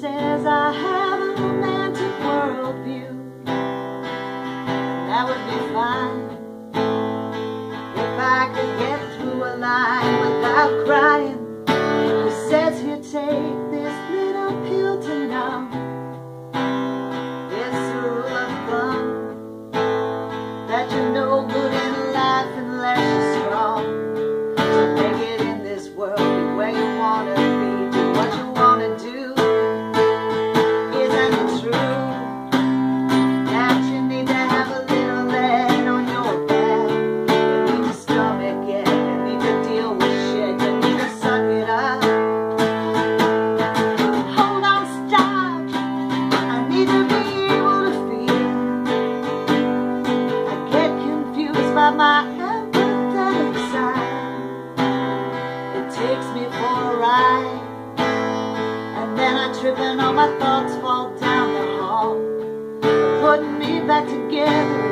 says I have a romantic worldview. That would be fine if I could get through a line without crying. My empathetic side. It takes me for a ride. And then I trip and all my thoughts fall down the hall. Putting me back together,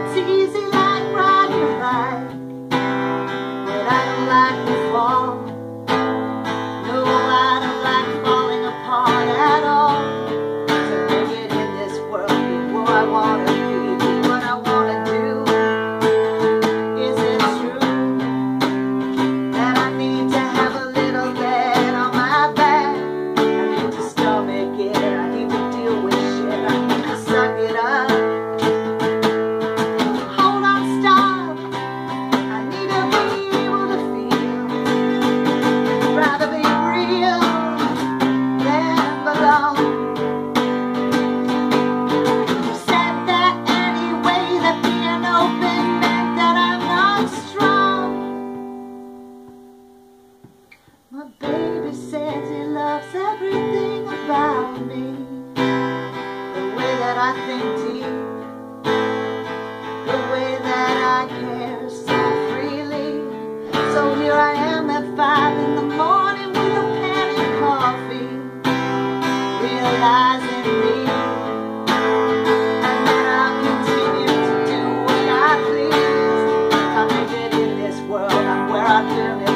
always says he loves everything about me. The way that I think deep The way that I care so freely. So here I am at five in the morning With a pen and coffee Realizing me. And then I'll continue to do what I please. I make it in this world, I'm where I feel